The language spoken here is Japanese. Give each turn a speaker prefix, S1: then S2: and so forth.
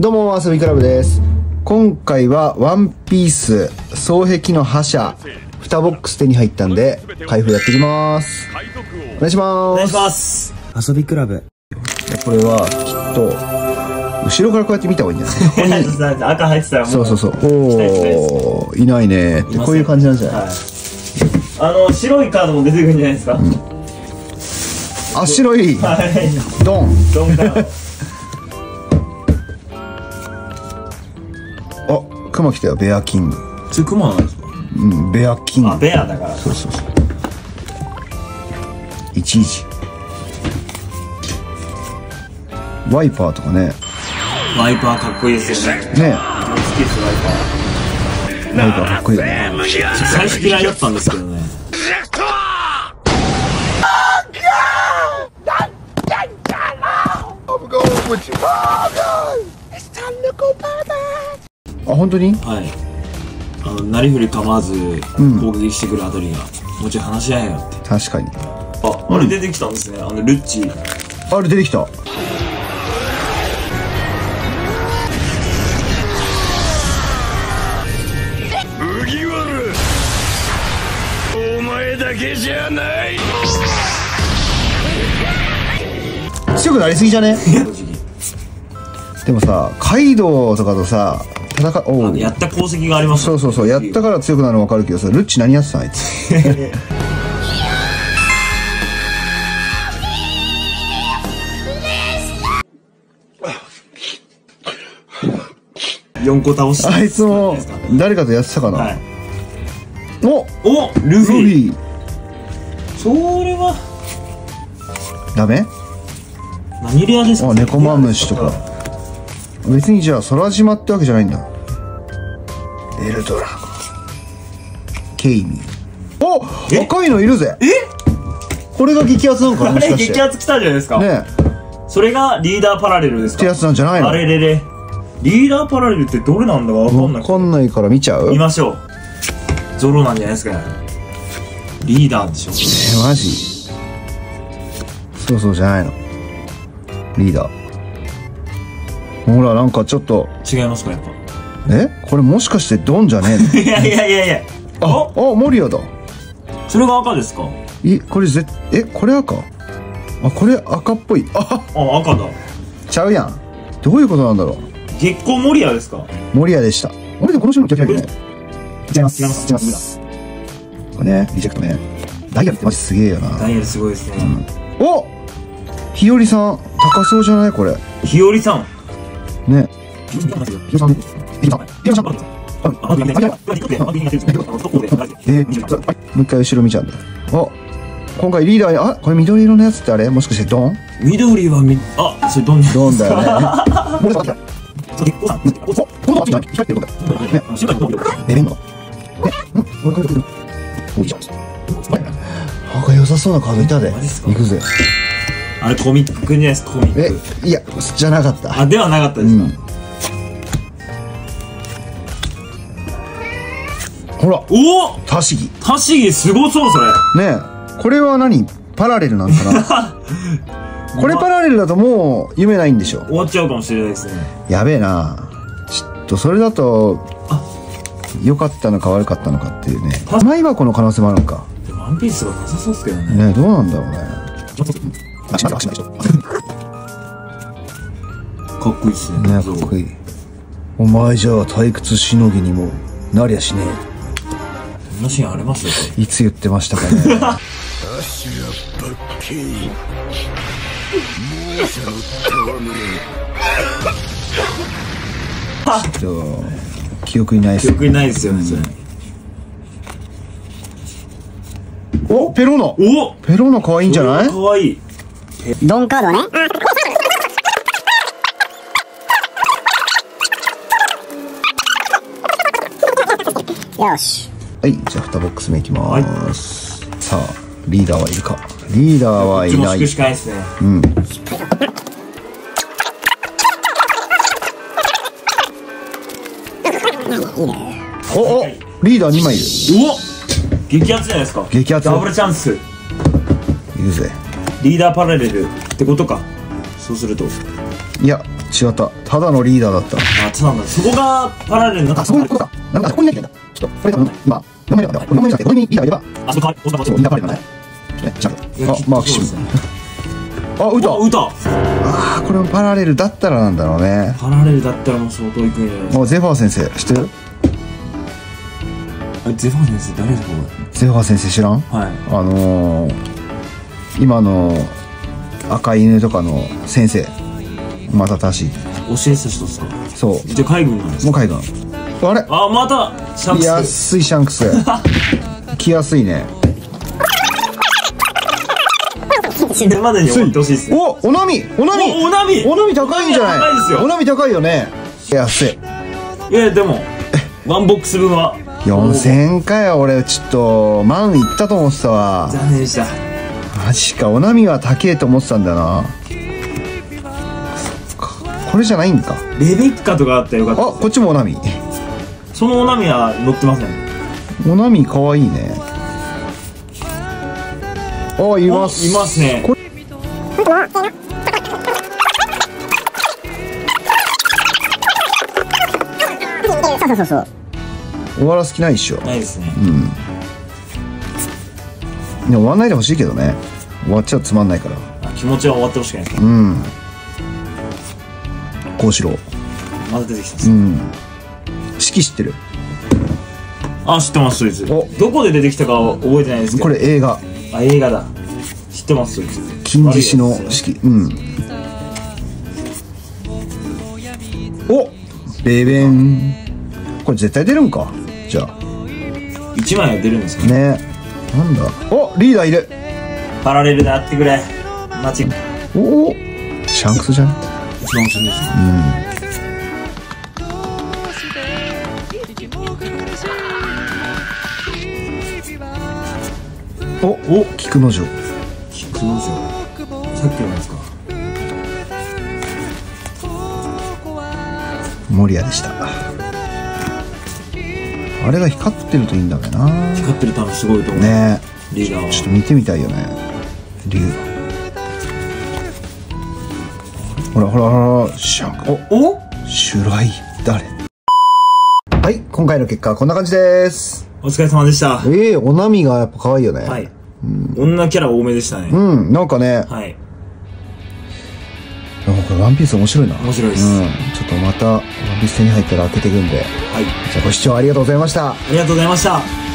S1: どうも、遊びクラブです。今回は、ワンピース、双璧の覇者、2ボックス手に入ったんで、開封やっていきます。お願いします。
S2: お願いします。
S3: 遊びクラブ。
S1: これは、きっと、後ろからこうやって見た方がいいんじゃない？ここに、
S2: 赤入ってたらもう。
S1: そうそうそう、おー、いないねって、こういう感じなんじゃない、
S2: はい。あの、白いカードも出てくるんじゃないですか？
S1: あ、白い、
S2: はい。
S1: ドン。
S2: ドンカー
S1: 来たよ、ベアキング。
S2: ド。それクマなんですか
S1: うん、ベアキング
S2: あ、。ベアだから。
S1: そうそうそう。いちいち。ワイパーとかね。
S2: ワイパーかっこいいですよね。
S1: ね
S2: 好きです、ワイパ
S1: ワイパーかっこいいよね。
S2: ー。最初嫌いだったんですけどね。
S1: あ、本当に？
S2: はい。あの、なりふり構わず、攻撃してくるあたりが、もうちょい話し合えよって。
S1: 確かに。
S2: あ、あれ出てきたんですね。あの、ルッチ。
S1: あれ出てきた。
S4: 麦わらお前だけじゃない
S1: 強くなりすぎじゃね？でもさ、カイドウとかとさ、戦う、おう
S2: やった功績があります
S1: そうそうそう、やったから強くなるの分かるけどさ、ルッチ何やってたんあいつ。
S2: 4個倒して。
S1: あいつも、誰かとやってたかな、
S2: はい。
S1: お
S2: おル
S1: ル
S2: フィ。それは、
S1: ダメ？
S2: 何レアですか？
S1: あ、猫マムシとか。別にじゃあ、空島ってわけじゃないんだ。エルドラゴン。ケイミー。お
S2: え？
S1: 赤いのいるぜ
S2: え？
S1: これが激アツなのかな
S2: あ。れ激アツ来たじゃないですか。
S1: ね
S2: それがリーダーパラレルですか？
S1: ってやつなんじゃないの？
S2: あれれれ。リーダーパラレルってどれなんだかわかんなくて。
S1: わかんないから見ちゃう？
S2: 見ましょう。ゾロなんじゃないですか。リーダーでしょ。
S1: え、マジ？そうそうじゃないの。リーダー。ほら、なんかちょっと、
S2: 違いますか、やっ
S1: え？これもしかしてドンじゃね
S2: ぱ。いやいやいやいや。
S1: えのあ、あ、モリアだ。
S2: それが赤ですか？
S1: い、これぜ、え、これ赤？あ、これ赤っぽい。あ、
S2: あ、赤だ。
S1: ちゃうやん。どういうことなんだろう？
S2: 月光モリアですか？
S1: モリアでした。あれでもこの人もキャキャキャね。違います。
S2: 違います
S1: 違います。これね、リジェクトね。ダイヤルってマジすげえよな。
S2: ダイヤルすごいですね。
S1: おひよりさん、高そうじゃない？これ。
S2: ひよりさん。
S1: ね。ひよりさん。ひよりさん。ひよりさん。えー、もう一回後ろ見ちゃうんだ。あ、今回リーダーに、あ、これ緑色のやつってあれ？もしかしてドン？
S2: 緑はみ、あ、それどんな
S1: ドンだよね。ってるのか。ね、え、レンガ。え、うん、もう一回おいいじゃん。なんか良さそうなカードいたで行くぜ。
S2: あれコミックじゃないですか、コミッ
S1: え
S2: ク。、
S1: いや、じゃなかった。
S2: あ、ではなかったですか、
S1: ほら、
S2: お！お
S1: タシギ。
S2: タシギすごそう、それ。
S1: ねえ、これは何？パラレルなんかな？これパラレルだともう夢ないんでしょ。
S2: 終わっちゃうかもしれないですね。
S1: やべえな。ちょっとそれだと良かったのか悪かったのかっていうね。マイバコの可能性もあるのか。
S2: ワンピースがなさそうですけどね。
S1: ねどうなんだろうね。
S2: かっこいいっすね。
S1: ねかっこいい。お前じゃあ退屈しのぎにもなりゃしね
S2: こんなシーンあります？
S1: いつ言ってましたかねちょっと記憶にないっす
S2: 記憶にないですよね、それ。
S1: おペローナ
S2: お
S1: ペローナ可愛いんじゃない？
S2: かわいい。
S5: ドンカードね。よし。
S1: はい、じゃあ2ボックス目いきます。さあ、リーダーはいるか？リーダーはいない
S2: こっちもし。くしかないですね。
S1: お、おリーダー2枚いる。
S2: お激アツじゃないですか。
S1: 激アツ
S2: ダブルチャンス。
S1: いるぜ。
S2: リーダーパラレルってことか。そうすると。
S1: いや、違ったただのリーダーだった
S2: あそうなんだそこがパラレルの
S1: あそういうことかなんかここにないんだ。ちょっとこれ多分今4枚だからこれ4枚じゃなくてここに
S2: あそ
S1: そちゃんと。
S2: いやきっと
S1: あマークシあ
S2: 歌
S1: ああこれもパラレルだったらなんだろうね。
S2: パラレルだったらもう相当いくんじゃないですか
S1: あゼファー先生知ってる？
S2: あゼファー先生誰ですかこ
S1: ゼファー先生知らん？
S2: れはい。
S1: あのー、今の赤い犬とかの先生またたし
S2: 教えてた人ですか？
S1: そう。
S2: じゃあ海軍なんです。か
S1: もう海軍あれ？
S2: あまたシャンクス。
S1: 安いシャンクス着 やすいね。
S2: 死ぬまでに終わってほしいですね。
S1: おおなみおなみ
S2: おおなみ
S1: おなみ高いんじゃない？
S2: おなみ高いですよ。
S1: おなみ高いよね。安い
S2: い。やでもワンボックス分は。
S1: 4000円かよ俺ちょっと万いったと思ってたわ。
S2: 残念でした。
S1: マジかおなみは高えと思ってたんだよな。これじゃないんか。
S2: レベッカとかあったらよかった。
S1: あこっちもおなみ
S2: そのおなみは乗ってません。
S1: おなみかわいいね。あいます。
S2: いますね。
S1: こ
S5: そうそうそうそう。
S1: 終わらす気ないっしょ。
S2: ないですね。
S1: でも終わんないでほしいけどね。終わっちゃつまんないから。
S2: あ気持ちは終わってほしくないです
S1: うん。こうしろ。
S2: まだ出てきたんです。
S1: うん式知ってる。
S2: あ知ってますそいつ。
S1: お。
S2: どこで出てきたかは覚えてないですけど。
S1: これ映画。
S2: あ映画だ。知ってますそいつ。
S1: 金獅子の式うん。お。ベベン。これ絶対出るんか？じゃあ。
S2: 1枚は出るんですかね。
S1: ね。なんだ？おリーダーいる。
S2: パラレルであってくれ。マジ
S1: おお。シャンクスじゃん
S2: 一番面白いですね
S1: おお菊之丞。
S2: 菊之丞。さっきのですか。
S1: 守屋でした。あれが光ってるといいんだけどな。
S2: 光ってる多分すごいと思う。
S1: ね。
S2: リーダーは。
S1: ちょっと見てみたいよね。竜。ほらほらほらシャン。クお
S2: お？
S1: シュライ誰？はい今回の結果はこんな感じです
S2: お疲れ様でした。
S1: ええおなみがやっぱ可愛いよね。
S2: はい。女キャラ多めでしたね。
S1: うんなんかね。
S2: はい。
S1: なんかこれワンピース面白いな。
S2: 面白いです。
S1: うん。ちょっとまたワンピース手に入ったら開けていくんで。
S2: はい。
S1: じゃあご視聴ありがとうございました。
S2: ありがとうございました